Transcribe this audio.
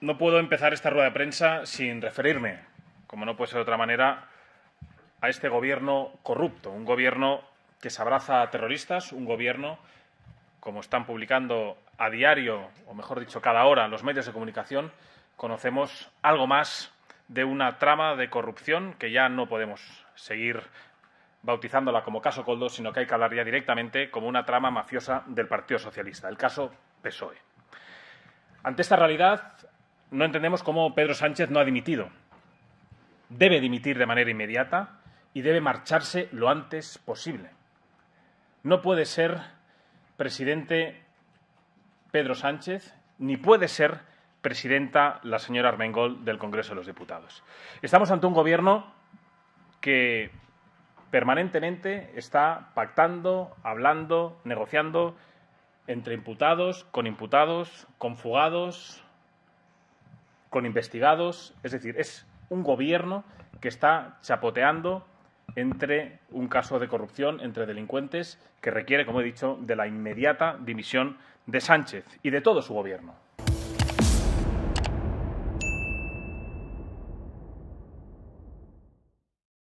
No puedo empezar esta rueda de prensa sin referirme, como no puede ser de otra manera, a este gobierno corrupto, un gobierno que se abraza a terroristas, un gobierno, como están publicando a diario, o mejor dicho, cada hora los medios de comunicación, conocemos algo más de una trama de corrupción que ya no podemos seguir bautizándola como caso Coldo, sino que hay que hablar ya directamente como una trama mafiosa del Partido Socialista, el caso PSOE. Ante esta realidad, no entendemos cómo Pedro Sánchez no ha dimitido. Debe dimitir de manera inmediata y debe marcharse lo antes posible. No puede ser presidente Pedro Sánchez, ni puede ser presidenta la señora Armengol del Congreso de los Diputados. Estamos ante un gobierno que permanentemente está pactando, hablando, negociando entre imputados, con imputados, con fugados, con investigados. Es decir, es un gobierno que está chapoteando entre un caso de corrupción entre delincuentes que requiere, como he dicho, de la inmediata dimisión de Sánchez y de todo su gobierno.